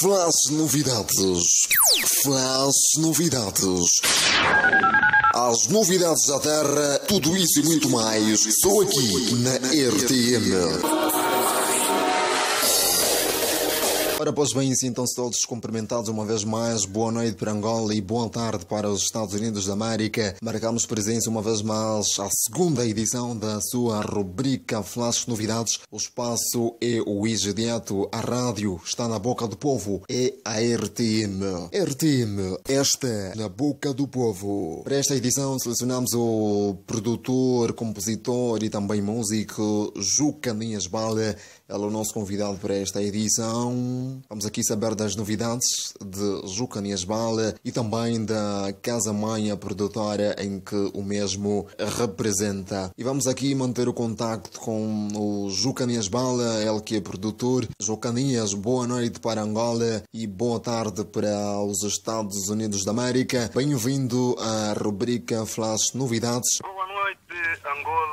Flash novidades. Flash novidades. As novidades da Terra, tudo isso e muito mais, só aqui na RTM. Ora, pois bem, sintam-se todos cumprimentados uma vez mais. Boa noite para Angola e boa tarde para os Estados Unidos da América. Marcamos presença uma vez mais à segunda edição da sua rubrica Flash Novidades. O espaço é o IGDETO, a rádio está na boca do povo, é a RTM. RTM, esta na boca do povo. Para esta edição selecionamos o produtor, compositor e também músico Juca Ninhas Bala. Ela é o nosso convidado para esta edição. Vamos aqui saber das novidades de Juca Niasbala e também da Casa Mãe, a produtora em que o mesmo representa. E vamos aqui manter o contacto com o Juca Niasbala, ele que é produtor. Jucanias, boa noite para Angola e boa tarde para os Estados Unidos da América. Bem-vindo à rubrica Flash Novidades.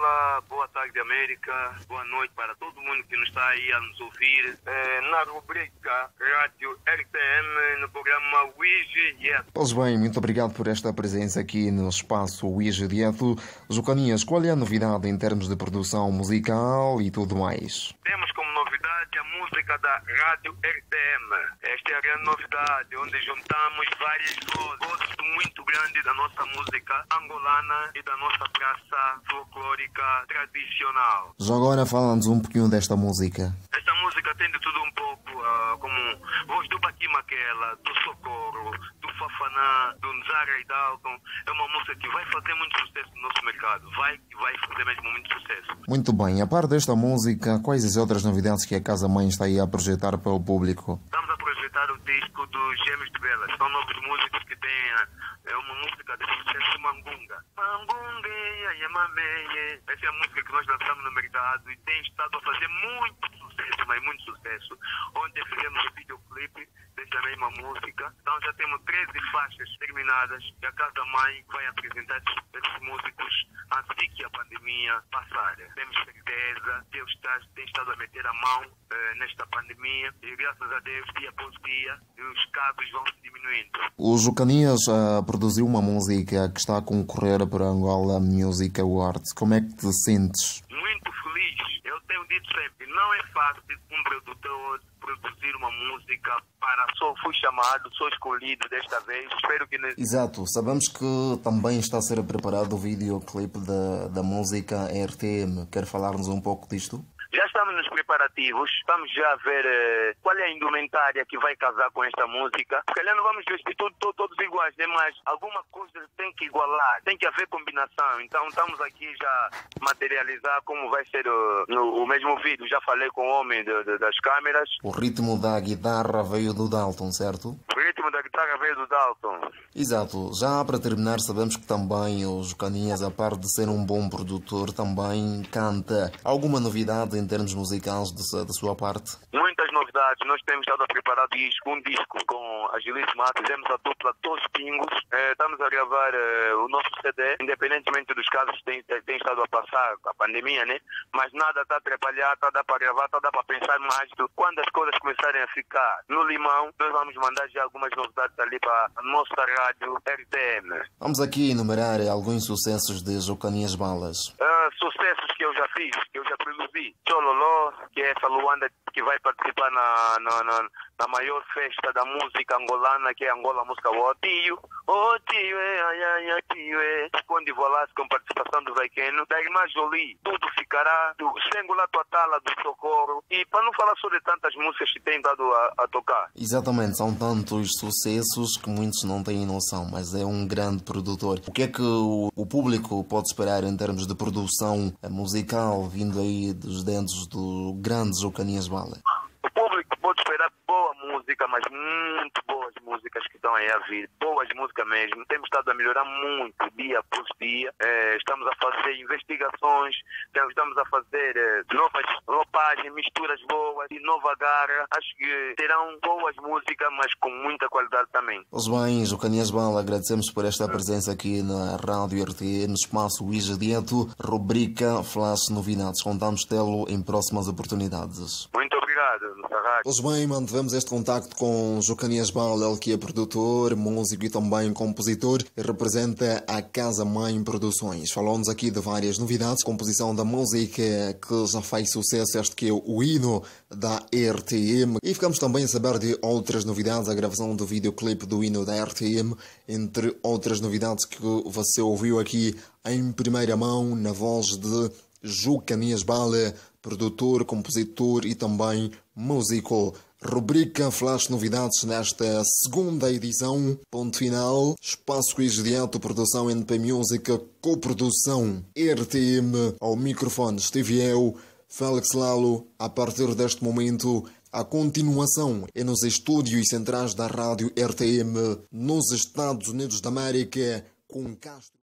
Boa noite, Angola. Boa tarde, América. Boa noite para todo mundo que nos está aí a nos ouvir eh, na rubrica Rádio RTM no programa Wiji Yes. Pois bem, muito obrigado por esta presença aqui no espaço Wiji Dieto. Jucanias, qual é a novidade em termos de produção musical e tudo mais? Temos novidade a música da Rádio RTM. Esta é a grande novidade, onde juntamos várias vozes, vozes muito grandes da nossa música angolana e da nossa praça folclórica tradicional. Já agora fala-nos um pouquinho desta música. Esta música tem de tudo um pouco, uh, como voz do Bati Maquela, do Socorro, do Fafaná, do Nzara e Dalton. É uma música que vai fazer muito sucesso no nosso mercado. Vai e vai fazer mesmo muito sucesso. Muito bem. A par desta música, quais as outras novidades que a Casa Mãe está aí a projetar para o público? Estamos a projetar o disco dos Gêmeos de Belas. São novos músicos que têm é uma música de sucesso Mangunga. Mangunga, Yamameye. Essa é a música que nós lançamos no mercado e tem estado a fazer muito sucesso, mas muito sucesso. Ontem fizemos o videoclipe dessa mesma música. Então já temos 13 faixas terminadas e a Casa Mãe vai apresentar esses músicos assim que a pandemia passar. Temos certeza, Deus está, tem estado a meter a mão eh, nesta pandemia e graças a Deus, dia após dia, os casos vão se diminuindo. O Jucanias uh, produziu uma música que está a concorrer para Angola Music Awards. Como é que te sentes? Muito feliz. Eu tenho dito sempre, não é fácil um produtor produzir uma música para só fui chamado, sou escolhido desta vez. Espero que Exato, sabemos que também está a ser preparado o videoclipe da, da música RTM. Quer falar-nos um pouco disto? Estamos nos preparativos, estamos já a ver uh, qual é a indumentária que vai casar com esta música. Se calhar não vamos vestir tudo, tudo, todos iguais, né? mas alguma coisa tem que igualar, tem que haver combinação. Então estamos aqui já materializar como vai ser no, o mesmo vídeo. Já falei com o homem de, de, das câmeras. O ritmo da guitarra veio do Dalton, certo? Dalton. Exato. Já para terminar, sabemos que também o Jucaninhas, a par de ser um bom produtor, também canta. Alguma novidade em termos musicais da sua parte? Muitas novidades. Nós temos estado a preparar disco, um disco com a Gilice Matos, fizemos a dupla Dois Pingos. Eh, estamos a gravar eh, o nosso CD, independentemente dos casos que tem, tem estado a passar, a pandemia, né? Mas nada está a atrapalhar, está a dar para gravar, está a dar para pensar mais. Do... Quando as coisas começarem a ficar no limão, nós vamos mandar já algumas novidades ali para a nossa rádio RTM. Vamos aqui enumerar alguns sucessos de Jucaninhas Balas. Uh, sucessos eu já fiz, que eu já produzi. Chololó, que é essa Luanda que vai participar na, na, na, na, maior festa da música angolana, que é Angola Música O Tio, oh tio, é, ai, ai, ai, tio, é. Conde Volas com participação do Vaikeno, da irmã Jolie, tudo ficará, do Sengula Tuatala, do Socorro, e para não falar sobre tantas músicas que tem dado a, a, tocar. Exatamente, são tantos sucessos que muitos não têm noção, mas é um grande produtor. O que é que o, o público pode esperar em termos de produção musical vindo aí dos dentes do grande Jucaninhas Bala? O público pode esperar boa música, mas muito estão aí a vir. Boas músicas mesmo. Temos estado a melhorar muito dia após dia. É, estamos a fazer investigações, estamos a fazer é, novas roupagens, misturas boas e nova garra. Acho que terão boas músicas, mas com muita qualidade também. Os bens, o Canias Bala, agradecemos por esta presença aqui na Rádio RT, no espaço Ija rubrica Flash Novidades. Contamos tê-lo em próximas oportunidades. Muito no Sarraque. Pois bem, mantivemos este contacto com Jocanias Bala, que é produtor, músico e também compositor e representa a Casa Mãe Produções. Falou-nos aqui de várias novidades, composição da música que já fez sucesso, este que é o hino da RTM. E ficamos também a saber de outras novidades, a gravação do videoclipe do hino da RTM, entre outras novidades que você ouviu aqui em primeira mão, na voz de Jucanias Bala, produtor, compositor e também músico. Rubrica Flash Novidades nesta segunda edição. Ponto final. Espaço Egidiato, produção NP Música, coprodução RTM. Ao microfone estive eu, Félix Lalo. A partir deste momento, a continuação é nos estúdios centrais da rádio RTM, nos Estados Unidos da América, com Castro.